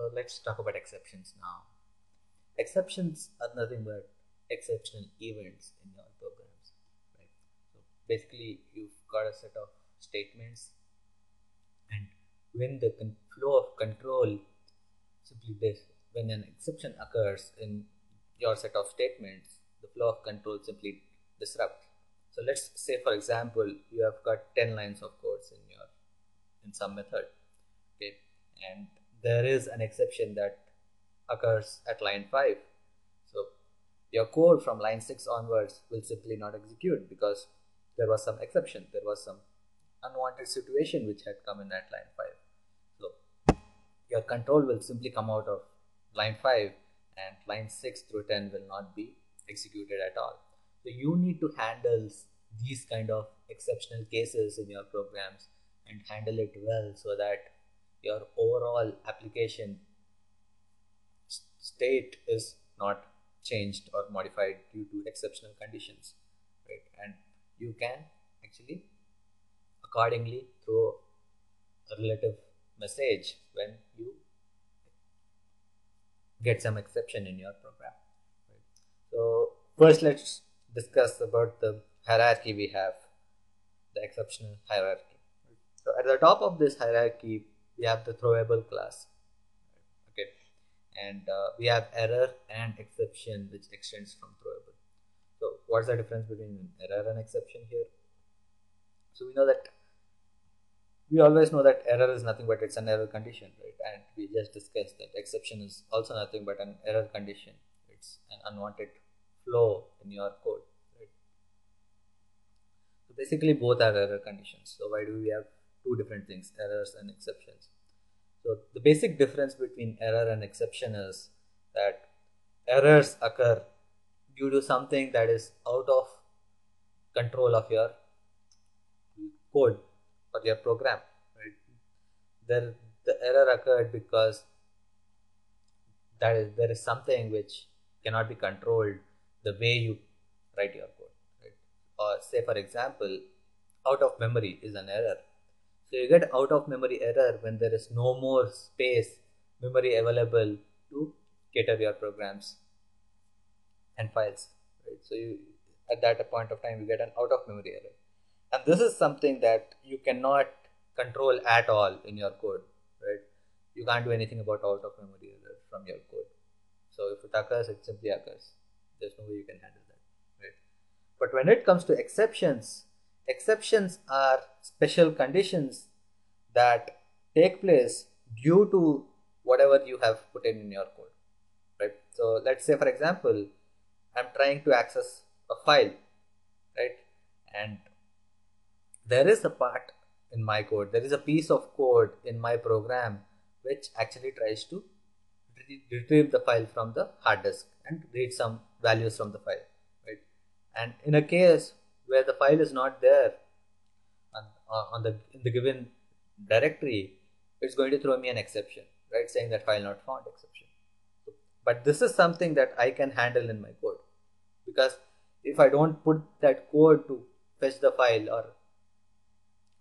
So let's talk about exceptions now. Exceptions are nothing but exceptional events in your programs, right? So basically, you've got a set of statements, and when the con- flow of control simply this, when an exception occurs in your set of statements, the flow of control simply disrupts. So let's say, for example, you have got 10 lines of codes in your in some method, okay, and there is an exception that occurs at line 5 so your code from line 6 onwards will simply not execute because there was some exception. There was some unwanted situation which had come in at line 5 so your control will simply come out of line 5 and line 6 through 10 will not be executed at all. So you need to handle these kind of exceptional cases in your programs and handle it well so that your overall application state is not changed or modified due to exceptional conditions right and you can actually accordingly throw a relative message when you get some exception in your program right? so first let's discuss about the hierarchy we have the exceptional hierarchy so at the top of this hierarchy we have the throwable class okay. And uh, we have error and exception which extends from throwable. So what's the difference between error and exception here? So we know that we always know that error is nothing but it's an error condition right? And we just discussed that exception is also nothing but an error condition. It's an unwanted flow in your code right? So basically both are error conditions. So why do we have two different things errors and exceptions. So the basic difference between error and exception is that errors occur due to something that is out of control of your code or your program right? There the error occurred because that is there is something which cannot be controlled the way you write your code right? Or say for example out of memory is an error so you get out of memory error when there is no more space memory available to cater your programs and files. Right? So you at that point of time you get an out of memory error. And this is something that you cannot control at all in your code. Right? You can't do anything about out of memory error from your code. So if it occurs, it simply occurs. There's no way you can handle that. Right? But when it comes to exceptions, Exceptions are special conditions that take place due to whatever you have put in in your code, right? So let's say, for example, I'm trying to access a file, right? And there is a part in my code, there is a piece of code in my program which actually tries to retrieve the file from the hard disk and read some values from the file, right? And in a case where the file is not there on, uh, on the in the given directory it's going to throw me an exception right? Saying that file not found exception. But this is something that i can handle in my code. Because if i don't put that code to fetch the file or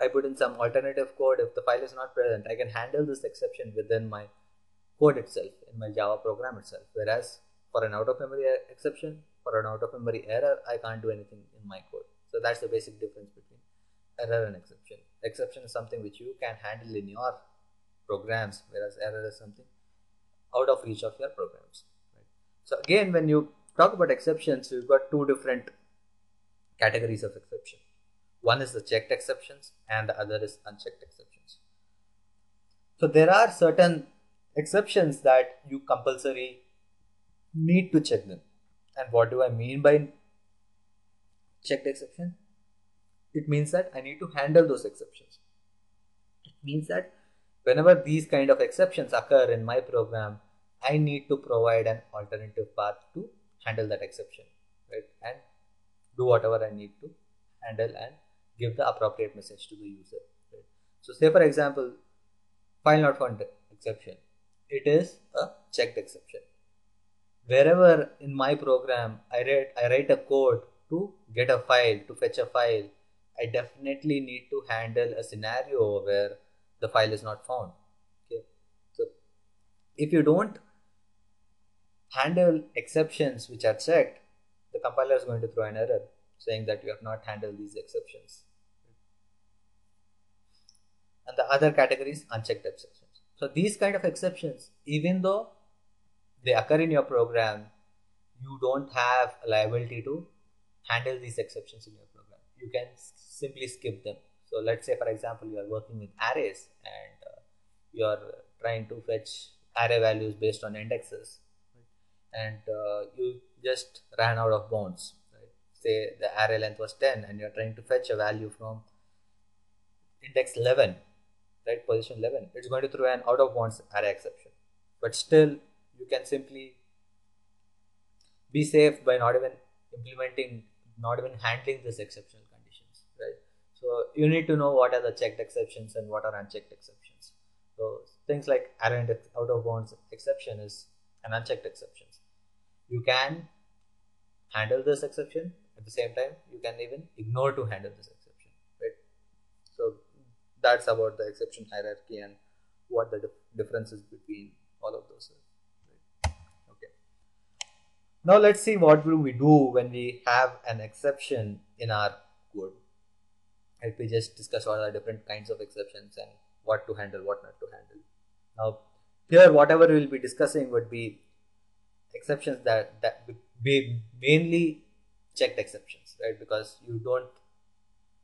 i put in some alternative code if the file is not present i can handle this exception within my code itself in my java program itself. Whereas for an out of memory exception for an out of memory error i can't do anything in my code so that's the basic difference between error and exception. Exception is something which you can handle in your programs, whereas error is something out of reach of your programs. Right? So again, when you talk about exceptions, you've got two different categories of exception. One is the checked exceptions and the other is unchecked exceptions. So there are certain exceptions that you compulsory need to check them. And what do I mean by checked exception. It means that i need to handle those exceptions. It means that whenever these kind of exceptions occur in my program i need to provide an alternative path to handle that exception right? And do whatever i need to handle and give the appropriate message to the user right? so say for example file not found exception. It is a checked exception. Wherever in my program i write i write a code to get a file, to fetch a file, I definitely need to handle a scenario where the file is not found. Okay, so if you don't handle exceptions which are checked, the compiler is going to throw an error saying that you have not handled these exceptions. And the other category is unchecked exceptions. So these kind of exceptions, even though they occur in your program, you don't have a liability to handle these exceptions in your program. You can simply skip them. So let's say, for example, you are working with arrays and uh, you are trying to fetch array values based on indexes, right? and uh, you just ran out of bounds. Right? Say the array length was 10 and you're trying to fetch a value from index 11, right? Position 11. It's going to throw an out of bounds array exception. But still, you can simply be safe by not even implementing, not even handling this exceptional conditions, right? So you need to know what are the checked exceptions and what are unchecked exceptions. So things like array out of bounds exception is an unchecked exceptions. You can handle this exception at the same time you can even ignore to handle this exception, right? So that's about the exception hierarchy and what the dif differences between all of those. Now let's see what will we do when we have an exception in our code. Let me just discuss what are different kinds of exceptions and what to handle, what not to handle. Now here whatever we will be discussing would be exceptions that, that be mainly checked exceptions, right? Because you don't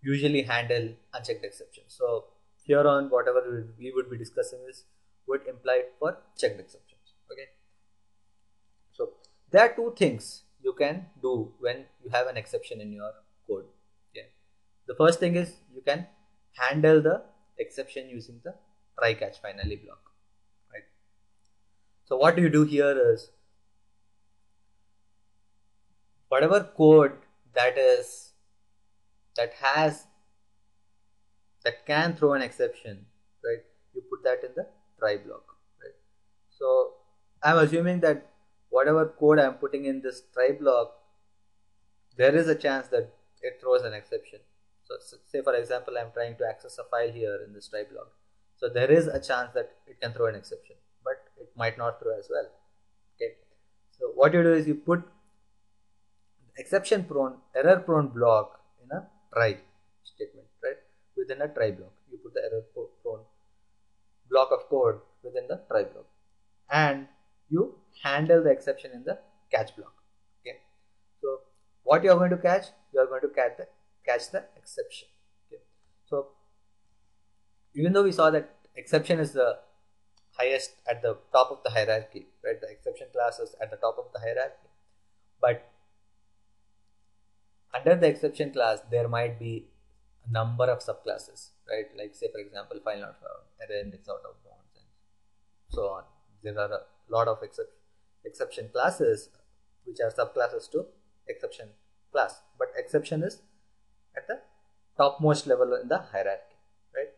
usually handle unchecked exceptions. So here on whatever we would be discussing is would imply for checked exceptions. Okay. There are two things you can do when you have an exception in your code. Okay the first thing is you can handle the exception using the try catch finally block right? So what do you do here is whatever code that is that has that can throw an exception right? You put that in the try block right? So i'm assuming that whatever code I'm putting in this try block, there is a chance that it throws an exception. So say for example, I'm trying to access a file here in this try block. So there is a chance that it can throw an exception, but it might not throw as well. Okay. So what you do is you put exception prone, error prone block in a try statement, right? Within a try block, you put the error prone block of code within the try block. And you handle the exception in the catch block. Okay? So what you are going to catch? You are going to catch the catch the exception. Okay? So even though we saw that exception is the highest at the top of the hierarchy right? The exception class is at the top of the hierarchy. But under the exception class there might be a number of subclasses right? Like say for example file not found error index out of bounds and so on. There are lot of exception exception classes which are subclasses to exception class. But exception is at the topmost level in the hierarchy right?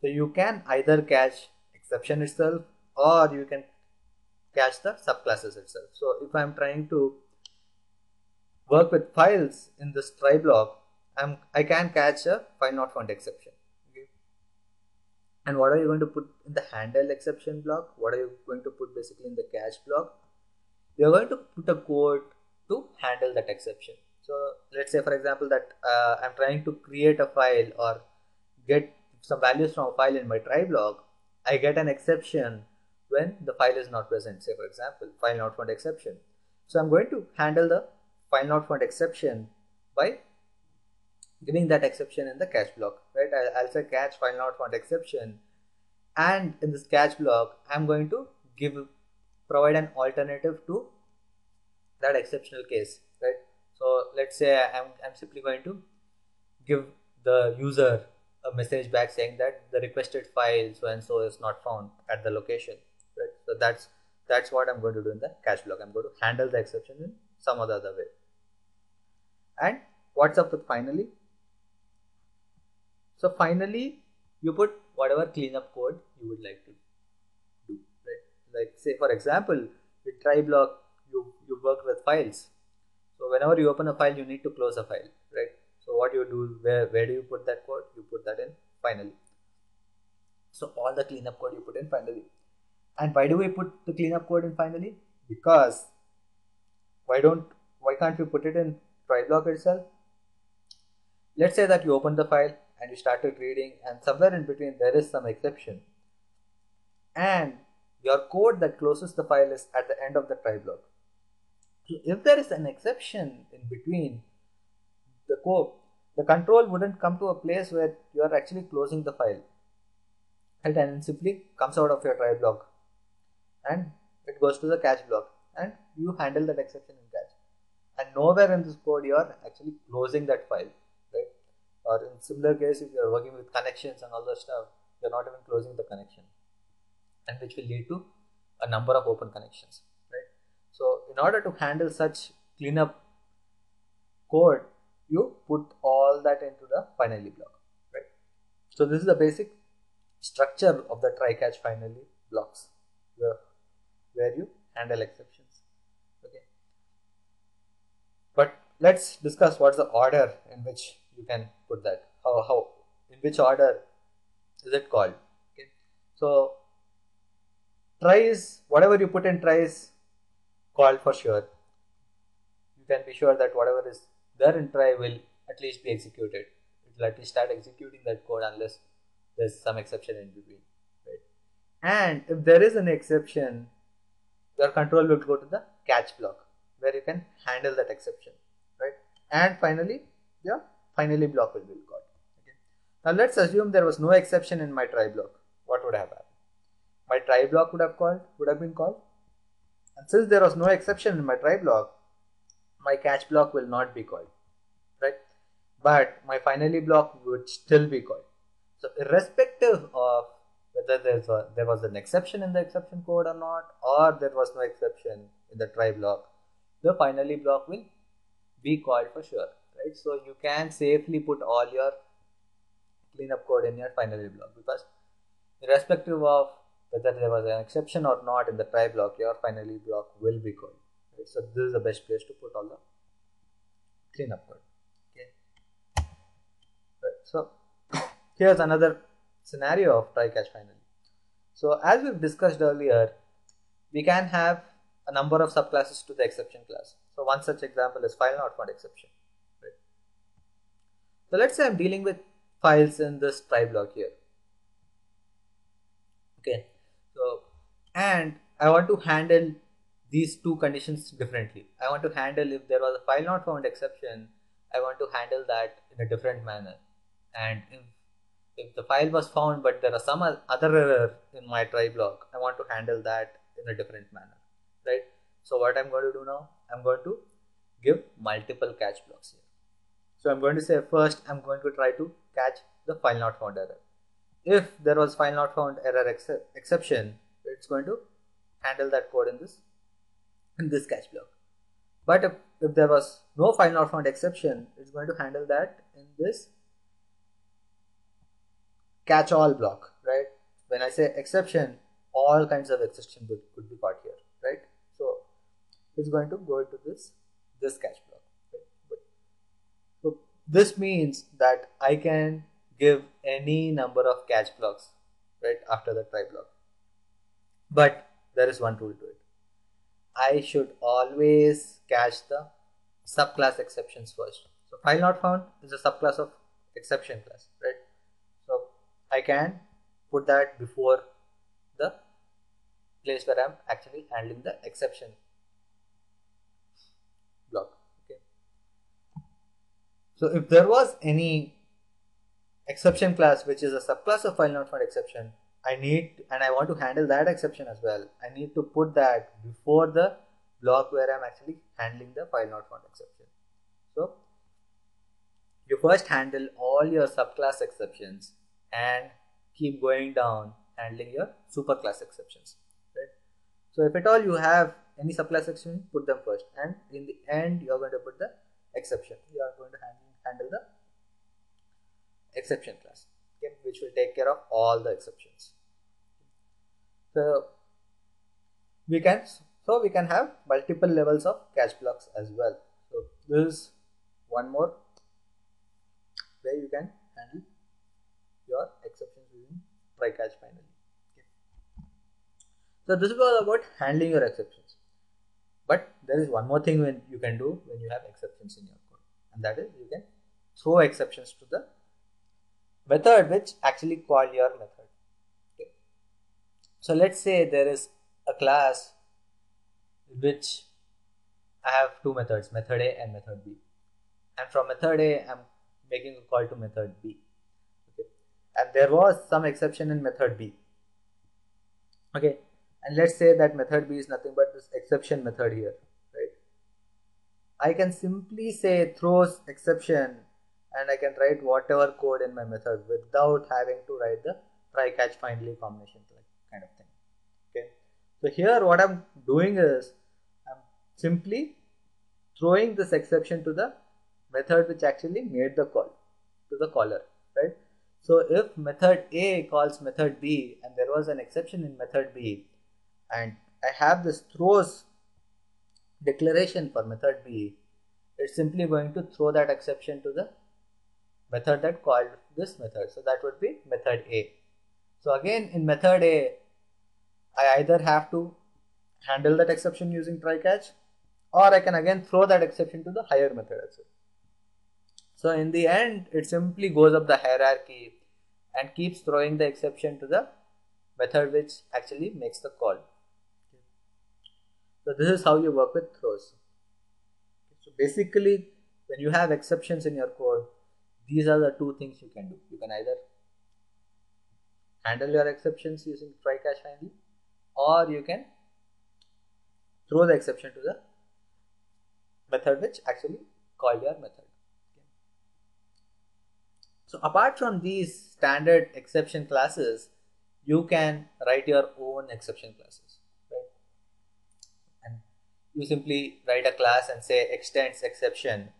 So you can either catch exception itself or you can catch the subclasses itself. So if i'm trying to work with files in this try block i'm i can catch a file not found exception and what are you going to put in the handle exception block? What are you going to put basically in the catch block? You're going to put a code to handle that exception. So let's say for example that uh, i'm trying to create a file or get some values from a file in my try block i get an exception when the file is not present. Say for example file not found exception. So i'm going to handle the file not found exception by giving that exception in the catch block, right? I'll, say catch file not found exception, and in this catch block, I'm going to give provide an alternative to that exceptional case, right? So let's say I'm, I'm simply going to give the user a message back saying that the requested file so and so is not found at the location, right? So that's that's what I'm going to do in the catch block. I'm going to handle the exception in some other, other way. And what's up with finally? So finally, you put whatever cleanup code you would like to do, right? Like say for example, with try block, you, you work with files. So whenever you open a file, you need to close a file, right? So what you do, where, where do you put that code? You put that in finally. So all the cleanup code you put in finally. And why do we put the cleanup code in finally? Because why don't why can't we put it in try block itself? Let's say that you open the file and you started reading and somewhere in between there is some exception and your code that closes the file is at the end of the try block. So if there is an exception in between the code, the control wouldn't come to a place where you are actually closing the file. Right? And it simply comes out of your try block and it goes to the catch block and you handle that exception in catch. And nowhere in this code you are actually closing that file. Or in similar case if you are working with connections and all that stuff, you're not even closing the connection. And which will lead to a number of open connections. Right? So in order to handle such cleanup code, you put all that into the finally block, right? So this is the basic structure of the try catch finally blocks, where, where you handle exceptions. Okay. But let's discuss what's the order in which you can put that. How how in which order is it called? Okay. So tries whatever you put in tries called for sure. You can be sure that whatever is there in try will at least be executed. It will at least start executing that code unless there's some exception in between. Right? And if there is an exception, your control will go to the catch block where you can handle that exception. Right? And finally, your finally block will be called. Okay. Now let's assume there was no exception in my try block. What would have happened? My try block would have called would have been called and since there was no exception in my try block, my catch block will not be called, right? But my finally block would still be called. So irrespective of whether there's a, there was an exception in the exception code or not, or there was no exception in the try block, the finally block will be called for sure, right? So you can safely put all your cleanup code in your finally block because irrespective of whether there was an exception or not in the try block, your finally block will be called. Right? So this is the best place to put all the cleanup code. Okay. Right. So here's another scenario of try catch finally. So as we've discussed earlier, we can have a number of subclasses to the exception class. So one such example is file not found exception. So let's say I'm dealing with files in this try block here. Okay, so, and I want to handle these two conditions differently. I want to handle if there was a file not found exception, I want to handle that in a different manner. And if, if the file was found but there are some other error in my try block, I want to handle that in a different manner, right? So what I'm going to do now, I'm going to give multiple catch blocks here. So I'm going to say first I'm going to try to catch the file not found error. If there was file not found error ex exception it's going to handle that code in this in this catch block. But if, if there was no file not found exception it's going to handle that in this catch all block right? When i say exception all kinds of exception could, could be caught here right? So it's going to go into this this catch block this means that i can give any number of catch blocks right after the try block. But there is one rule to it. I should always catch the subclass exceptions first. So file not found is a subclass of exception class right? So i can put that before the place where i'm actually handling the exception block okay so if there was any exception class which is a subclass of file not found exception I need and I want to handle that exception as well I need to put that before the block where I'm actually handling the file not found exception. So you first handle all your subclass exceptions and keep going down handling your superclass exceptions so if at all you have any subclass exception put them first and in the end you are going to put the exception. You are going to handle, handle the exception class okay, which will take care of all the exceptions so we can so we can have multiple levels of catch blocks as well so this is one more way you can handle your exceptions using try catch finally. So this was about handling your exceptions. But there is one more thing when you can do when you have exceptions in your code, and that is you can throw exceptions to the method which actually call your method. Okay. So let's say there is a class which I have two methods, method A and method B. And from method A, I'm making a call to method B. Okay. And there was some exception in method B. Okay. And let's say that method B is nothing but this exception method here, right? I can simply say throws exception and I can write whatever code in my method without having to write the try catch finally combination kind of thing. Okay. So here what I'm doing is I'm simply throwing this exception to the method which actually made the call to the caller, right? So if method A calls method B and there was an exception in method B and I have this throws declaration for method B, it's simply going to throw that exception to the method that called this method. So that would be method A. So again in method A, I either have to handle that exception using try catch or I can again throw that exception to the higher method as well. So in the end, it simply goes up the hierarchy and keeps throwing the exception to the method which actually makes the call. So this is how you work with throws. So basically, when you have exceptions in your code, these are the two things you can do. You can either handle your exceptions using try catch handle or you can throw the exception to the method which actually call your method. So apart from these standard exception classes, you can write your own exception classes, right? And you simply write a class and say extends exception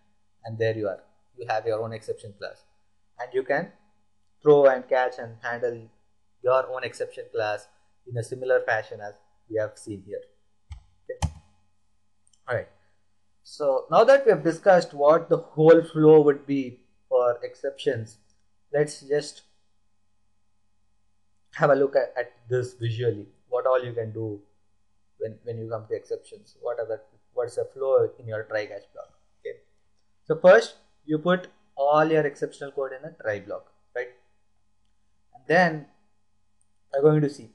and there you are you have your own exception class. And you can throw and catch and handle your own exception class in a similar fashion as we have seen here. Okay? All right so now that we have discussed what the whole flow would be for exceptions let's just have a look at, at this visually. What all you can do when when you come to exceptions. What are the what's the flow in your try catch block? Okay? So first you put all your exceptional code in a try block, right? And then you're going to see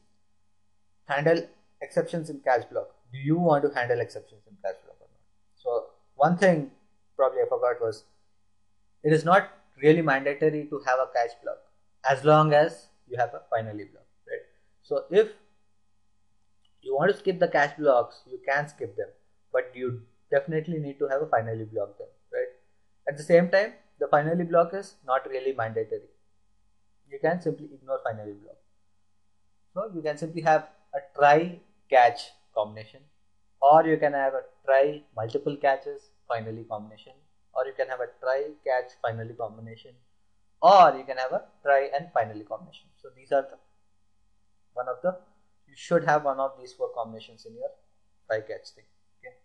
handle exceptions in catch block. Do you want to handle exceptions in catch block or not? So one thing probably I forgot was it is not really mandatory to have a catch block as long as you have a finally block, right? So if you want to skip the catch blocks, you can skip them, but you definitely need to have a finally block them? At the same time, the finally block is not really mandatory. You can simply ignore finally block. So you can simply have a try catch combination or you can have a try multiple catches finally combination or you can have a try catch finally combination or you can have a try and finally combination. So these are the one of the you should have one of these four combinations in your try catch thing. Okay.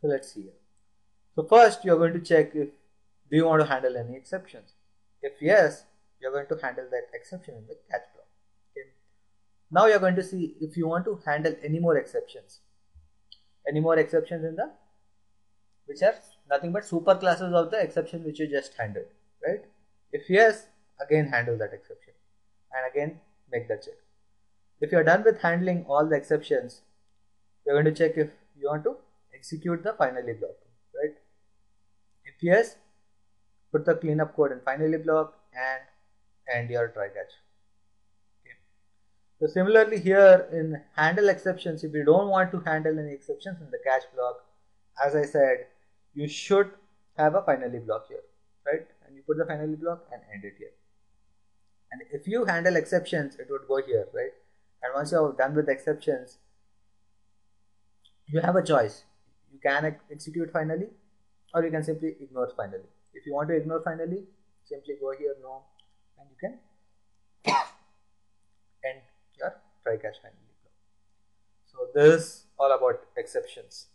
So let's see here. So first you are going to check if do you want to handle any exceptions? If yes, you're going to handle that exception in the catch block. Okay. Now you're going to see if you want to handle any more exceptions. Any more exceptions in the which are nothing but super classes of the exception which you just handled, right? If yes, again handle that exception and again make that check. If you're done with handling all the exceptions, you're going to check if you want to execute the finally block, right? If yes, put the cleanup code in finally block and end your try catch. Okay. So similarly here in handle exceptions, if you don't want to handle any exceptions in the catch block, as I said, you should have a finally block here, right? And you put the finally block and end it here. And if you handle exceptions, it would go here, right? And once you're done with exceptions, you have a choice. You can ex execute finally or you can simply ignore finally. If you want to ignore finally, simply go here no and you can end your try catch finally. So this is all about exceptions.